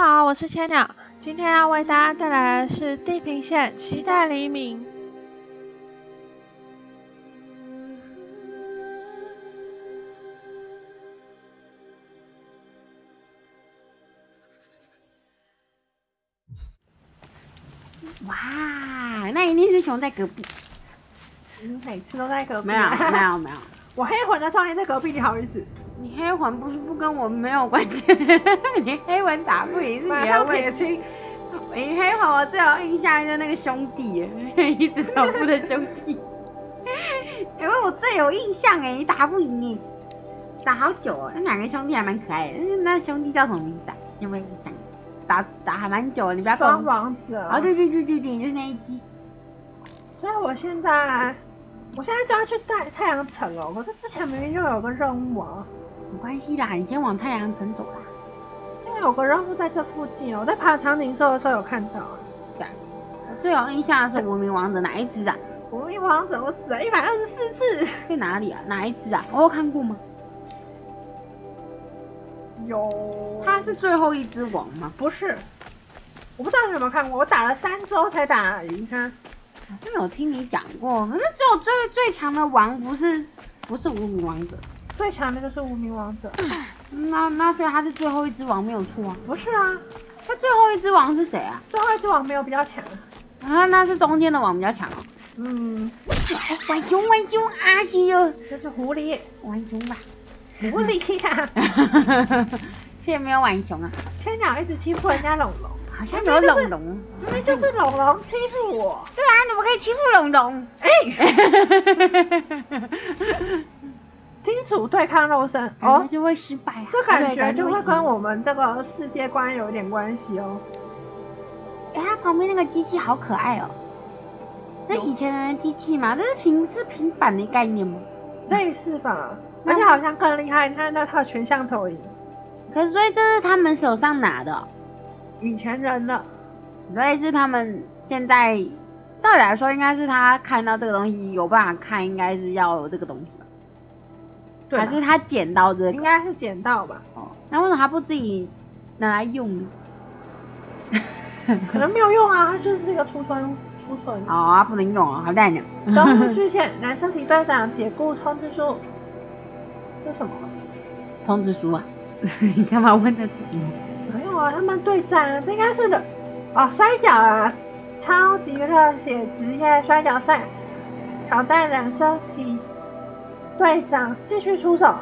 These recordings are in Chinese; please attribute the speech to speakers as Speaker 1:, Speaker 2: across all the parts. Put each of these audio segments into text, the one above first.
Speaker 1: 好，我是千鸟，今天要为大家带来的是《地平线：期待黎明》。
Speaker 2: 哇，那一定是熊在隔壁。
Speaker 1: 你每次都在隔壁。
Speaker 2: 没有没有没有，
Speaker 1: 我黑魂的少年在隔壁，你好意思？
Speaker 2: 你黑魂不是不跟我没有关系，你黑魂打不赢是你
Speaker 1: 马上
Speaker 2: 的问题。
Speaker 1: 撇清。
Speaker 2: 你黑魂我最有印象就是那个兄弟，一直重复的兄弟。因为我最有印象哎，你打不赢哎，打好久哦，那两个兄弟还蛮可爱的，那兄弟叫什么名字啊？有没有印象？打打还蛮久，你不要跟
Speaker 1: 双
Speaker 2: 我。
Speaker 1: 王子。
Speaker 2: 啊对对对对对，就是那一集。
Speaker 1: 所以我现在，我现在就要去太太阳城了。可是之前明明就有个任务啊，
Speaker 2: 没关系啦，你先往太阳城走啦。
Speaker 1: 现在有个任务在这附近哦，我在爬长颈兽的时候有看到。
Speaker 2: 对啊，我最有印象的是无名王者哪一只啊？
Speaker 1: 无名王者我死了一百二十四次。
Speaker 2: 在哪里啊？哪一只啊？我有看过吗？
Speaker 1: 有。
Speaker 2: 他是最后一只王吗？
Speaker 1: 不是？我不知道你有没有看过，我打了三周才打赢他。
Speaker 2: 好像有听你讲过，可是只有最最强的王不是不是无名王者，
Speaker 1: 最强的就是无名王者。
Speaker 2: 那那所以他是最后一只王没有出啊。
Speaker 1: 不是啊，
Speaker 2: 他最后一只王是谁啊？
Speaker 1: 最后一只王没有比较强。
Speaker 2: 啊，那是中间的王比较强哦。
Speaker 1: 嗯，
Speaker 2: 浣熊浣熊阿基哟，
Speaker 1: 这是狐狸，
Speaker 2: 浣熊吧。
Speaker 1: 狐狸呀、
Speaker 2: 却没有浣熊啊，
Speaker 1: 千鸟一直欺负人家龙龙，
Speaker 2: 好像有龙龙。
Speaker 1: 明明就是龙龙欺负我。
Speaker 2: 对啊，你们可以欺负龙龙。
Speaker 1: 哎、金属对抗肉身
Speaker 2: 哦，
Speaker 1: 哦，
Speaker 2: 就会失败啊。
Speaker 1: 这感觉就会
Speaker 2: 会
Speaker 1: 跟我们这个世界观有点关系哦。
Speaker 2: 哎、它旁边那个机器好可爱哦。这以前的机器嘛，这是平是平板的概念吗？
Speaker 1: 类似吧，而且好像更厉害，你看那套全像投影，
Speaker 2: 可是所以这是他们手上拿的哦、
Speaker 1: 以前人的。
Speaker 2: 所以是他们现在，照理来说应该是他看到这个东西有办法看，应该是要有这个东西吧？还是他捡到这个？
Speaker 1: 应该是捡到吧，
Speaker 2: 哦，那为什么他不自己拿来用呢？
Speaker 1: 可能没有用啊，它就是一个储存储存。
Speaker 2: 哦，啊，不能用啊，好烂呢。
Speaker 1: 东部巨蟹男生体队长解雇通知书，这什么？
Speaker 2: 通知书啊？你干嘛问他自己？
Speaker 1: 没有啊，他们对战，这应该是的。哦，摔跤啊，超级热血职业摔跤赛，挑战染色体队长继续出手，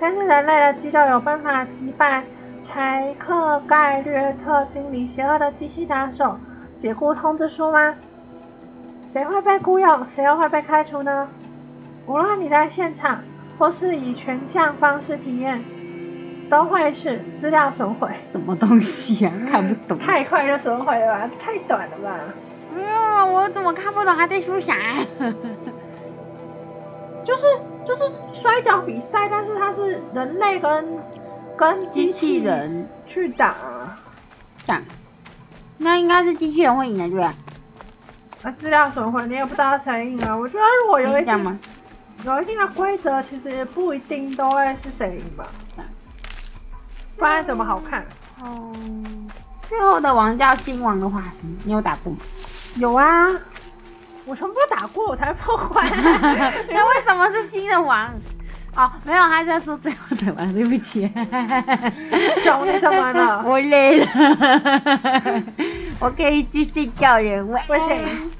Speaker 1: 但是人类的肌肉有办法击败柴克盖略特经理邪恶的机器打手，解雇通知书吗？谁会被雇佣，谁又会被开除呢？无论你在现场或是以全向方式体验，都会是资料损毁。
Speaker 2: 什么东西啊？看不懂。
Speaker 1: 太快就损毁了吧，太短了吧？
Speaker 2: 没有啊，我怎么看不懂他在说啥？
Speaker 1: 就是就是摔跤比赛，但是它是人类跟跟
Speaker 2: 机器
Speaker 1: 器
Speaker 2: 人
Speaker 1: 去打啊，
Speaker 2: 这样，那应该是机器人会赢的，对不对？
Speaker 1: 啊资料损毁，你也不知道谁赢啊。我觉得如果有一定？有一定的规则，其实也不一定都会是谁赢吧不然怎么好看？
Speaker 2: 哦，最后的王叫新王的化身，你有打过吗？
Speaker 1: 有啊，我全部都打过，我才破坏。
Speaker 2: 那为什么是新的王？哦，没有，他在说最后的王，对不起。
Speaker 1: 熊你怎么了？
Speaker 2: 我累了，我可以去睡觉了。
Speaker 1: 不行。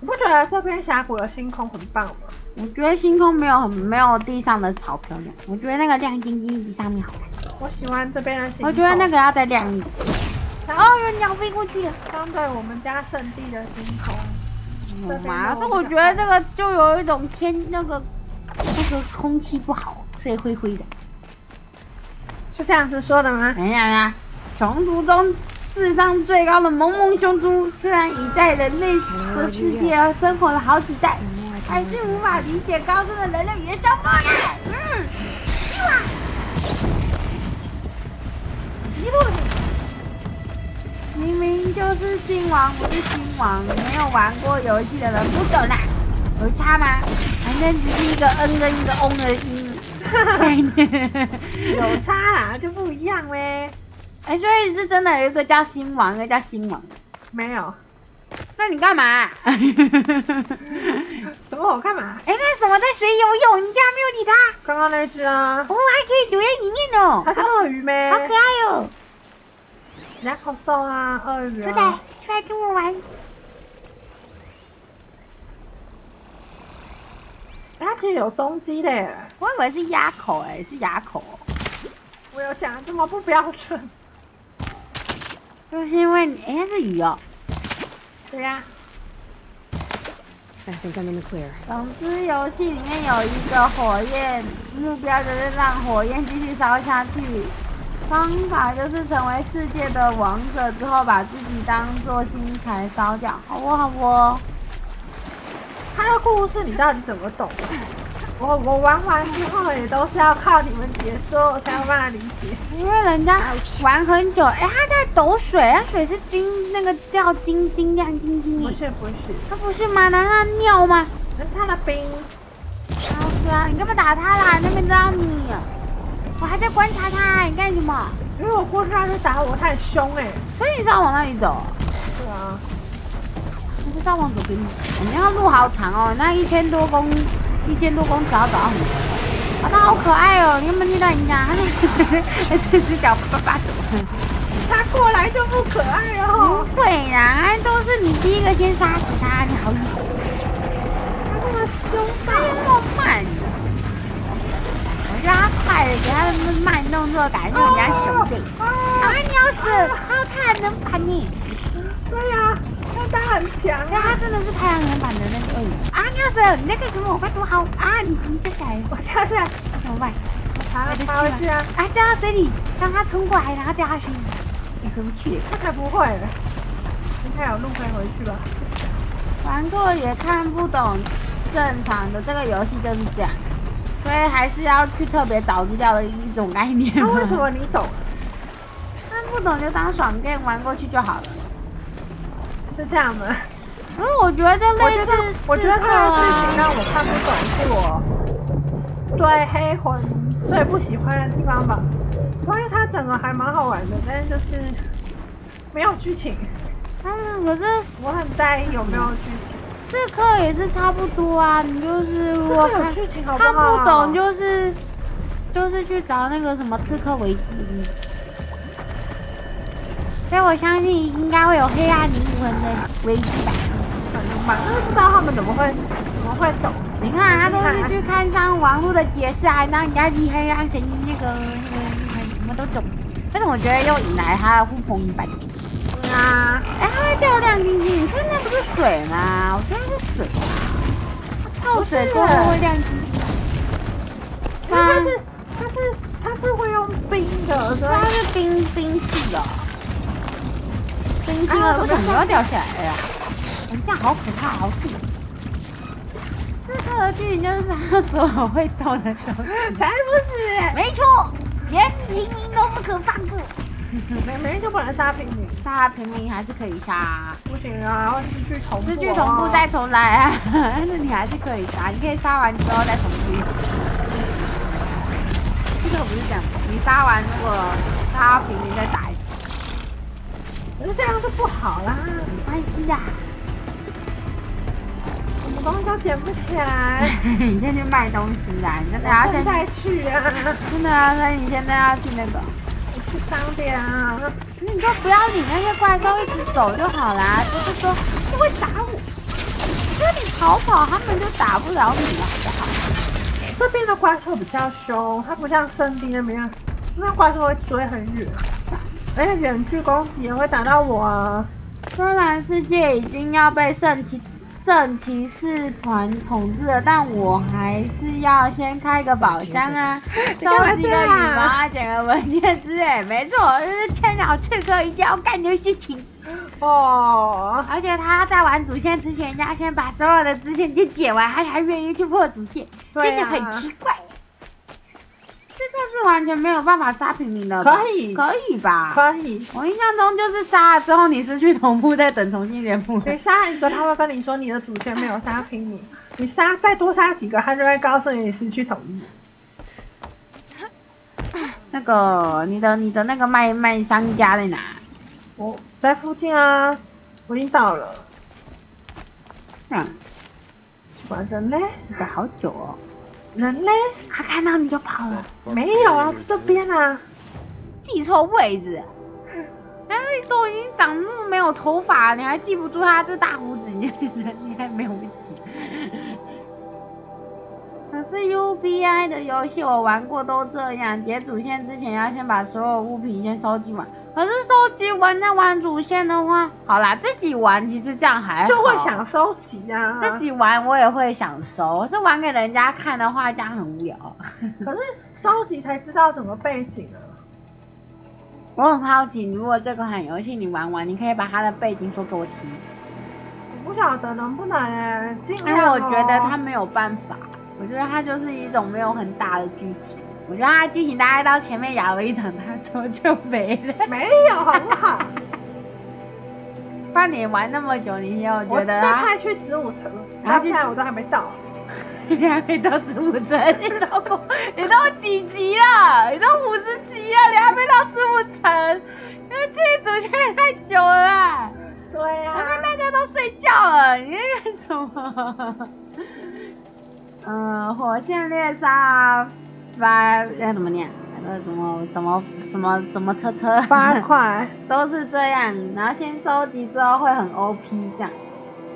Speaker 1: 你不觉得这边峡谷的星空很棒吗？
Speaker 2: 我觉得星空没有很没有地上的草漂亮，我觉得那个亮晶晶比上面好看。
Speaker 1: 我喜欢这边的星空。
Speaker 2: 我觉得那个要再亮一点。
Speaker 1: 相
Speaker 2: 哦，有鸟飞过去了。
Speaker 1: 相对我们家圣地的星空，这边
Speaker 2: 妈，
Speaker 1: 都
Speaker 2: 这我觉得这个就有一种天那个那个空气不好，所以灰灰的。
Speaker 1: 是这样子说的吗？
Speaker 2: 等一下呀，熊族中智商最高的萌萌熊猪，虽然已在人类的世界生活了好几代，还是无法理解高中的人类语言生活呀。明明就是新王，不是新王，没有玩过游戏的人不懂啦，有差吗？反正只是一个 N 跟一个 O 的音概念。
Speaker 1: 有差啦，就不一样呗。
Speaker 2: 哎，所以是真的有一个叫新王，一个叫新王。
Speaker 1: 没有。
Speaker 2: 那你干嘛？
Speaker 1: 什么？我干嘛？
Speaker 2: 哎，那什么在水游泳？你竟然没有理他？
Speaker 1: 刚刚那只啊。
Speaker 2: 哦，还可以游在里面哦。
Speaker 1: 它是鳄鱼咩？
Speaker 2: 好可爱哦。
Speaker 1: 人家好瘦啊，鳄鱼。
Speaker 2: 出来，出来跟我玩。
Speaker 1: 它其实有中基的，
Speaker 2: 我以为是鸭口，哎，是鸭口。
Speaker 1: 我有讲这么不标准，
Speaker 2: 就是因为哎，是鱼哦。
Speaker 1: 对呀。
Speaker 2: I think I'm in the clear 总之，游戏里面有一个火焰目标，就是让火焰继续烧下去。方法就是成为世界的王者之后，把自己当做新材烧掉。好不好不？
Speaker 1: 他的故事你到底怎么懂？我我玩完之后也都是要靠你们解说，我才有办法理解。
Speaker 2: 因为人家玩很久，哎，他在抖水，啊，水是金那个叫金金亮晶晶。
Speaker 1: 不是不是，
Speaker 2: 他不是吗？难道他尿吗？
Speaker 1: 那是他的冰。
Speaker 2: 是啊，你干嘛打他啦？那边都要你。我还在观察他，你干什么？
Speaker 1: 因为我过去他就打我，他很凶哎。
Speaker 2: 所以你知道往哪里走？
Speaker 1: 对啊。
Speaker 2: 你知道往左边吗？我们要路好长哦，那一千多公。一千多公尺要走到很多，啊，它好可爱哦！你有没有听到人家？它那这只 脚叭叭走，
Speaker 1: 它过来就不可爱哦。
Speaker 2: 不会啦，都是你第一个先杀死他，你好意思？
Speaker 1: 它那么凶，
Speaker 2: 它又那么慢。我觉得它快了，给他的慢动作感觉人家兄弟。啊，你要死！他太能把你。
Speaker 1: 对呀。他很强，
Speaker 2: 对，他真的是太阳能版的那个鳄鱼啊！你要死，你那个什么，我快躲好啊！你你掉下来，
Speaker 1: 我跳下来，
Speaker 2: 怎么办？
Speaker 1: 我爬爬回去啊！
Speaker 2: 啊，掉到水里，让他冲过来，然后掉下去，你回不去，
Speaker 1: 他才不会呢。应该有路可以回去吧？
Speaker 2: 玩过也看不懂，正常的这个游戏就是这样，所以还是要去特别找资料的一种概念。
Speaker 1: 那为什么你懂？
Speaker 2: 那不懂就当爽 game 玩过去就好了。
Speaker 1: 是这样的，
Speaker 2: 因为我觉得这类似，
Speaker 1: 我觉得他的剧情让我看不懂，是我对黑魂最不喜欢的地方吧。关于它整个还蛮好玩的，但是就是没有剧情。
Speaker 2: 嗯，可是
Speaker 1: 我很在意有没有剧情。
Speaker 2: 刺客也是差不多啊，你就是我看看不懂，就是就是去找那个什么刺客维基。所以我相信应该会有黑暗灵魂的危机吧，
Speaker 1: 反正不知道他们怎么会怎么会懂。
Speaker 2: 你看他都是去看上网络的解释，还让人家一黑暗神那个那个什么都懂。但是我觉得又引来他的呼朋引伴。
Speaker 1: 对啊，
Speaker 2: 哎，它会掉亮晶晶，你看那不是水吗？我觉得是水啊，泡水过后会亮晶晶。
Speaker 1: 它是它是它是会用冰的，
Speaker 2: 它是冰冰系的。冰系的，为什么要掉下来呀？人家好可怕，好酷！刺客的剧情就是它所有会动的东西，
Speaker 1: 才不是！
Speaker 2: 没错，连平民都不可放过。
Speaker 1: 没没就不能杀平民，
Speaker 2: 杀平民还是可以杀。
Speaker 1: 不行啊，会失去同步。
Speaker 2: 失去重复再重来啊！但是你还是可以杀，你可以杀完之后再重新。这个不是这样，你杀完如果杀平民再打一次。
Speaker 1: 可是这样就不好啦，
Speaker 2: 没关系呀，
Speaker 1: 什么东西都捡不起来。
Speaker 2: 你先去卖东西啦，你真的要
Speaker 1: 现在去啊！
Speaker 2: 真的啊，所以你现在要去那个，
Speaker 1: 去商店啊。
Speaker 2: 你就不要理那些怪兽，一直走就好啦。就是说，不会打我，只要你逃跑，他们就打不了你了，好不好？
Speaker 1: 这边的怪兽比较凶，它不像圣地那边，那怪兽会追很远。而且，远距攻击也会打到我啊！
Speaker 2: 虽然世界已经要被圣骑圣骑士团统治的，但我还是要先开个宝箱啊，收集个羽毛啊，捡个文件之类。没错，就是千鸟刺客一定要干的事情。
Speaker 1: 哦，
Speaker 2: 而且他在玩主线之前，要先把所有的支线都解完，他还愿意去破主线，真的很奇怪。是完全没有办法杀平民的，
Speaker 1: 可以，
Speaker 2: 可以吧？
Speaker 1: 可以。
Speaker 2: 我印象中就是杀了之后，你失去同步，再等重新连复。
Speaker 1: 你杀一个，他会跟你说你的主线没有杀平民。你杀再多杀几个，他就会告诉你失去同步。
Speaker 2: 那个你的你的那个卖卖商家在哪？
Speaker 1: 我在附近啊，我已经到了。
Speaker 2: 嗯，
Speaker 1: 什么人嘞？
Speaker 2: 等好久哦。
Speaker 1: 人嘞？
Speaker 2: 他看到你就跑了。
Speaker 1: 没有啊，这边啊。
Speaker 2: 记错位置。但是你都已经长那么没有头发，你还记不住他这大胡子，你 你还没有问题。可是 UBI 的游戏我玩过都这样，解主线之前要先把所有物品先收集完。可是收集完再玩主线的话，好啦，自己玩其实这样还
Speaker 1: 就会想收集啊。
Speaker 2: 自己玩我也会想收，是玩给人家看的话，这样很无聊。
Speaker 1: 可是收集才知道什么背景啊。
Speaker 2: 我很好奇，如果这款游戏你玩完，你可以把它的背景说给我听。
Speaker 1: 我不晓得能不能，
Speaker 2: 因为我觉得它没有办法。我觉得它就是一种没有很大的剧情。我觉得它剧情大概到前面咬了一层，它之后就没了。
Speaker 1: 没有，好不好？
Speaker 2: 怕你玩那么久，你有觉得？
Speaker 1: 我快去子午城，然后现在我都还没到。
Speaker 2: 你还没到子午城，你都你都几级了？你都五十级了，你还没到子午城？因为剧组现在太久了。
Speaker 1: 对呀。
Speaker 2: 那边大家都睡觉了，你在干什么？嗯，火线猎杀发要怎么念？呃，什么什么什么什么车车？
Speaker 1: 八块
Speaker 2: 都是这样，然后先收集之后会很 OP 这样。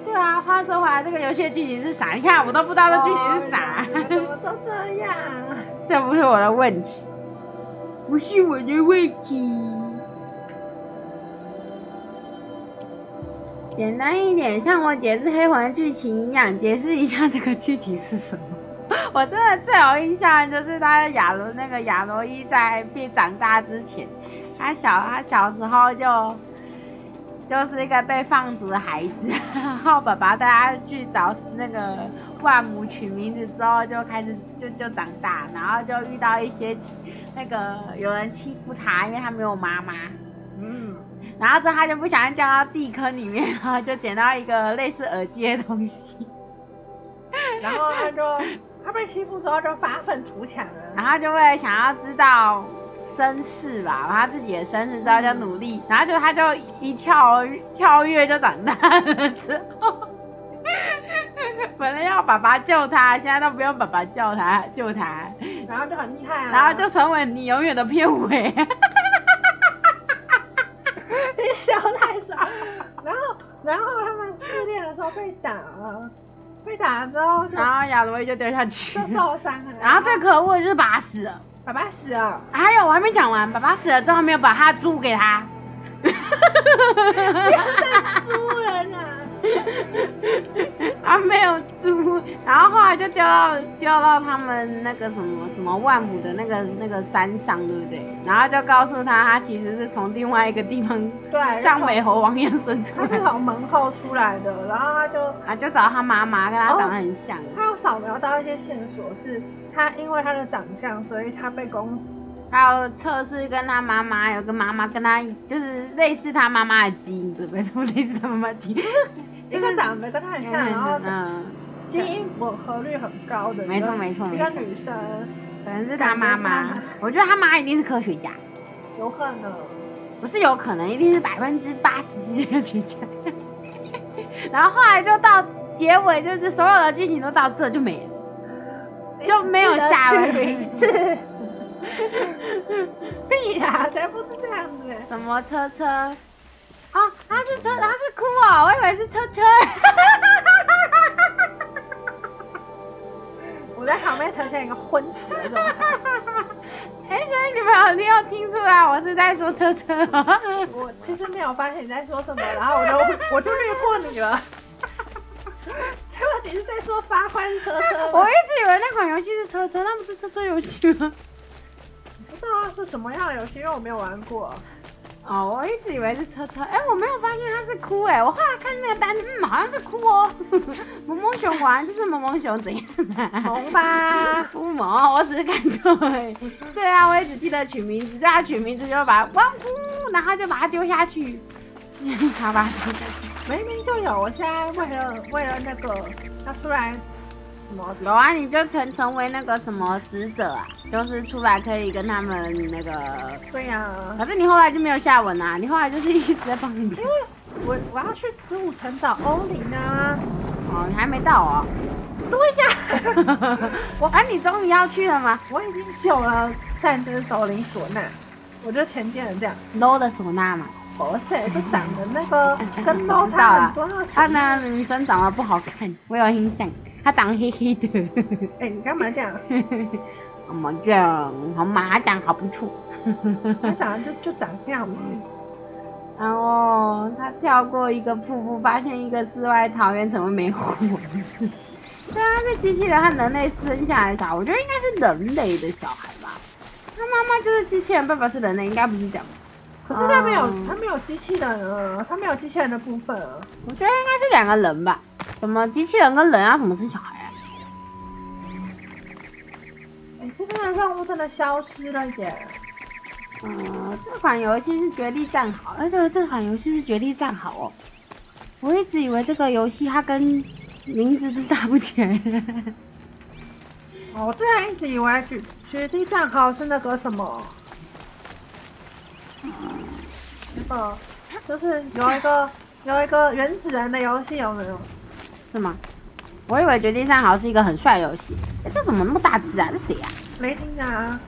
Speaker 2: 对啊，话说回来，这个游戏的剧情是啥？你看我都不知道这剧情是啥。
Speaker 1: 怎么都这样？
Speaker 2: 这不是我的问题，不是我的问题。简单一点，像我解释黑魂剧情一样，解释一下这个剧情是什么。我真的最有印象就是他的亚罗那个亚罗伊在变长大之前，他小他小时候就。就是一个被放逐的孩子，然后爸爸带他去找那个万母取名字之后，就开始就就长大，然后就遇到一些那个有人欺负他，因为他没有妈妈。嗯。然后之后他就不小心掉到地坑里面，然后就捡到一个类似耳机的东西。
Speaker 1: 然后他就他被欺负之后就发愤图强了，
Speaker 2: 然后就会想要知道。身世吧，他自己的身世知道就努力，然后就他就一跳跳跃就长大了之后，本来要爸爸救他，现在都不用爸爸救他救他，
Speaker 1: 然后就很厉害啊，
Speaker 2: 然后就成为你永远的片尾，
Speaker 1: 你 笑太少，然后然后他们失恋的时候被打了，被打了之后，
Speaker 2: 然后亚罗伊就掉下去，
Speaker 1: 就受伤了，
Speaker 2: 然后最可恶的就是爸爸死了。
Speaker 1: 爸爸死了，
Speaker 2: 还有我还没讲完，爸爸死了之后没有把他猪给他，
Speaker 1: 不要再猪人了，
Speaker 2: 啊没有猪，然后后来就掉到掉到他们那个什么什么万亩的那个那个山上，对不对？然后就告诉他，他其实是从另外一个地方，
Speaker 1: 对，
Speaker 2: 像美猴王一样生出来，
Speaker 1: 他是从门后出来的，然后他就
Speaker 2: 啊就找他妈妈，跟他长得很像，
Speaker 1: 他有扫描到一些线索是。他因为他的长相，所以他被攻击。
Speaker 2: 还有测试跟他妈妈，有个妈妈跟他就是类似他妈妈的基因，对不对？什么类似他妈妈基因？
Speaker 1: 一个长得跟他很像，然后基因吻合率很高的。
Speaker 2: 没错没错
Speaker 1: 一个女生，
Speaker 2: 可能是她妈妈。我觉得她妈一定是科学家。
Speaker 1: 有可能。
Speaker 2: 不是有可能，一定是百分之八十是科学家。然后后来就到结尾，就是所有的剧情都到这就没了。就没有下文。
Speaker 1: 屁呀，才不是这样子。
Speaker 2: 什么车车？啊，他是车，他是哭哦，我以为是车车。
Speaker 1: 我在旁边呈现一个昏死的状态。
Speaker 2: 哎，所以你们有没有听出来我是在说车车？
Speaker 1: 我其实没有发现你在说什么，然后我就 我就略过你了。你是在说发欢车车？
Speaker 2: 我一直以为那款游戏是车车，那不是车车游戏吗？
Speaker 1: 不知道是什么样的游戏，因为我没有玩过。
Speaker 2: 哦，我一直以为是车车，哎，我没有发现它是哭，哎，我后来看那个单子，嗯，好像是哭哦。萌萌熊玩就是萌萌熊怎样？
Speaker 1: 萌吧，
Speaker 2: 不萌，我只是看错哎。对啊，我也只记得取名字，叫他取名字就把汪哭，然后就把它丢下去。好吧，
Speaker 1: 明明就有，我现在为了为了那个他出来什么？
Speaker 2: 有啊，你就成成为那个什么使者啊，就是出来可以跟他们那个。
Speaker 1: 对呀。
Speaker 2: 可是你后来就没有下文啊，你后来就是一直在帮人家。
Speaker 1: 因为我我要去子午城找欧琳啊。
Speaker 2: 哦，你还没到哦。
Speaker 1: 对呀。
Speaker 2: 我啊，你终于要去了吗？
Speaker 1: 我已经救了战争首领唢呐，我就前见了这样。
Speaker 2: low 的唢呐嘛。
Speaker 1: 不是，就长得那个 跟 low 差很多。
Speaker 2: 他那女生长得不好看，我有印象。她长得黑黑的。
Speaker 1: 哎，你干嘛这样？
Speaker 2: 好嘛这样，好嘛长好不错。
Speaker 1: 他长 得就就长这样嘛。
Speaker 2: 然后他跳过一个瀑布，发现一个世外桃源，怎么没火？对啊，这机器人和人类生下来的小孩，我觉得应该是人类的小孩吧。他妈妈就是机器人，爸爸是人类，应该不是这样。
Speaker 1: 可是他没有，他没有机器人啊，他没有机器人的部分啊。
Speaker 2: 我觉得应该是两个人吧。什么机器人跟人啊？什么是小孩啊？
Speaker 1: 哎，这边的任务真的消失了耶。
Speaker 2: 嗯，这款游戏是绝地战好，而且这款游戏是绝地战壕哦。我一直以为这个游戏它跟名字是搭不起来的。
Speaker 1: 哦，我之前一直以为绝绝地战壕是那个什么，那个就是有一个有一个原始人的游戏有没有？
Speaker 2: 是吗？我以为绝地战好是一个很帅游戏。哎，这怎么那么大只啊？是谁啊？
Speaker 1: 雷霆啊！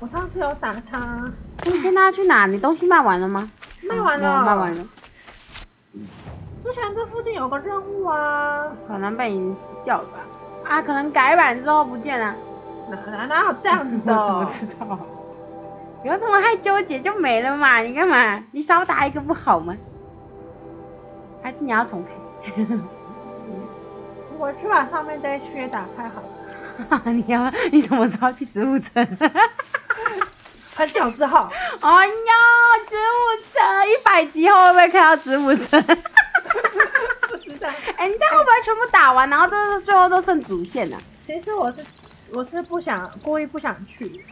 Speaker 1: 我上次有打他，
Speaker 2: 你现在去哪？你东西卖完了吗？
Speaker 1: 卖完了，
Speaker 2: 卖完了。
Speaker 1: 之前这附近有个任务啊，
Speaker 2: 可能被你洗掉了吧？啊，可能改版之后不见了。
Speaker 1: 哪哪有这样子的？
Speaker 2: 我不知道。不要这么太纠结就没了嘛？你干嘛？你少打一个不好吗？还是你要重开？
Speaker 1: 我去把上面这一区打开好了。
Speaker 2: 你要？你怎么知道去植物城？
Speaker 1: 很久之后，
Speaker 2: 哎呀，植物城一百集后会不会看到植物城？
Speaker 1: 不知道。
Speaker 2: 哎，你这样会不会全部打完，然后都是最后都剩主线呢？
Speaker 1: 其实我是我是不想故意不想去。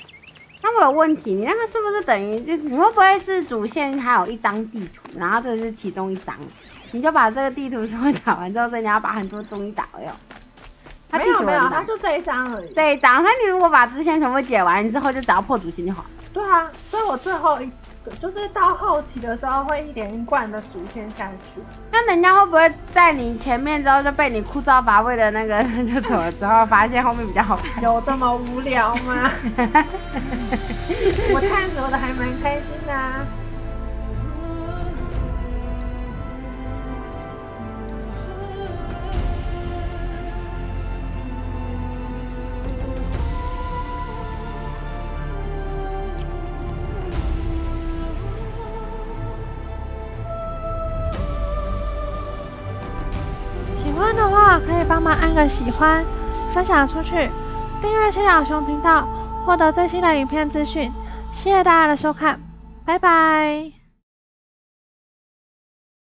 Speaker 2: 那我有问题，你那个是不是等于就你会不会是主线还有一张地图，然后这是其中一张，你就把这个地图稍微打完之后，所以你要把很多东西打掉。
Speaker 1: 没有没有，它就这一张而已。
Speaker 2: 这一张，那你如果把支线全部解完之后，就只要破主线就好。
Speaker 1: 对啊，所以我最后一就是到后期的时候会一连贯的主线下去。
Speaker 2: 那人家会不会在你前面之后就被你枯燥乏味的那个 就走了之后，发现后面比较好看？
Speaker 1: 有这么无聊吗？我探索的还蛮开心的。喜欢，分享出去，订阅七小熊频道，获得最新的影片资讯。谢谢大家的收看，拜拜。